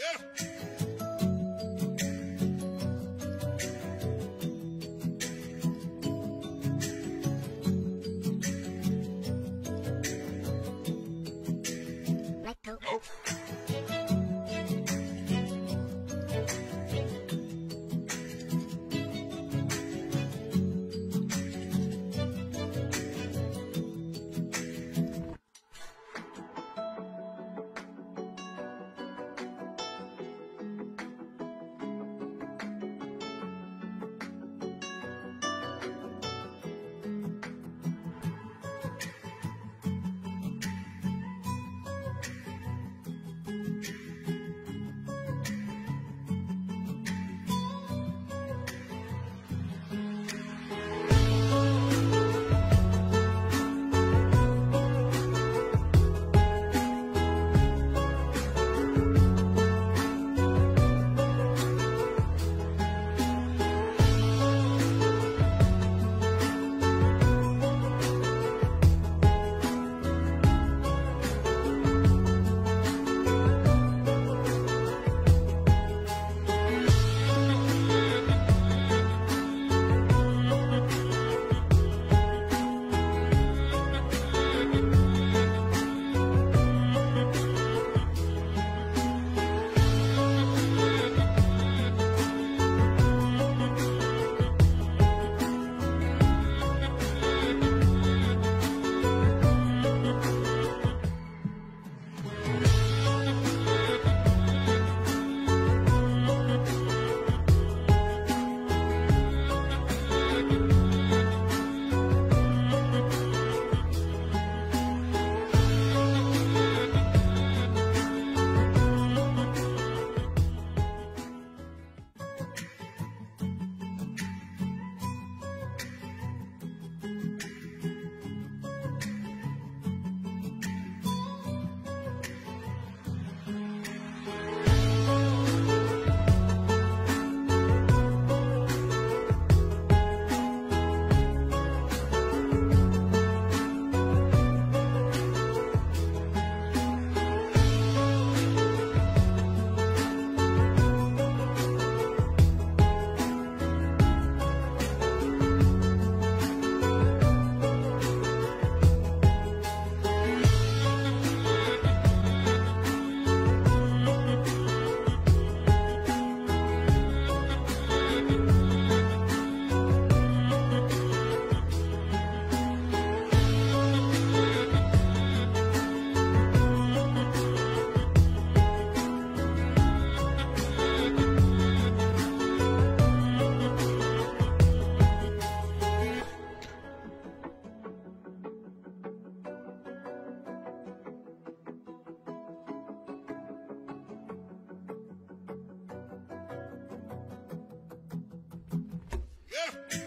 Let Yeah.